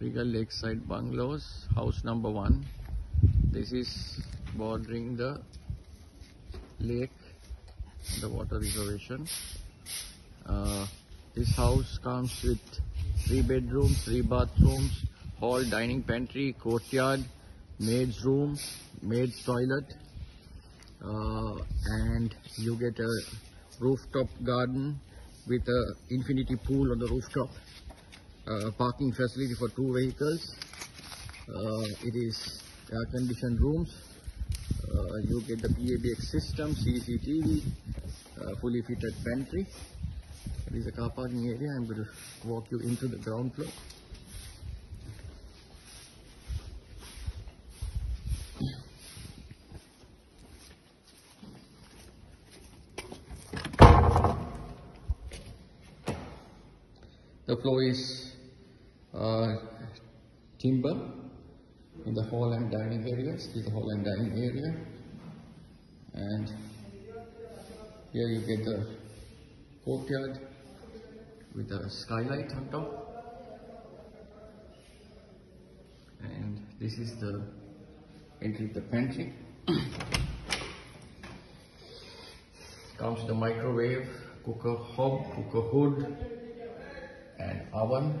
Regal Lakeside Bungalows, house number one. This is bordering the lake, the water reservation. Uh, this house comes with three bedrooms, three bathrooms, hall, dining pantry, courtyard, maid's room, maid's toilet, uh, and you get a rooftop garden with an infinity pool on the rooftop uh, parking facility for two vehicles. Uh, it is air conditioned rooms. Uh, you get the PABX system, CCTV, uh, fully fitted pantry. It is a car parking area. I'm going to walk you into the ground floor. The floor is uh, timber in the hall and dining. This is the hall and dining area. And here you get the courtyard with a skylight on top. And this is the entry to the pantry. Comes the microwave, cooker hob, cooker hood, and oven.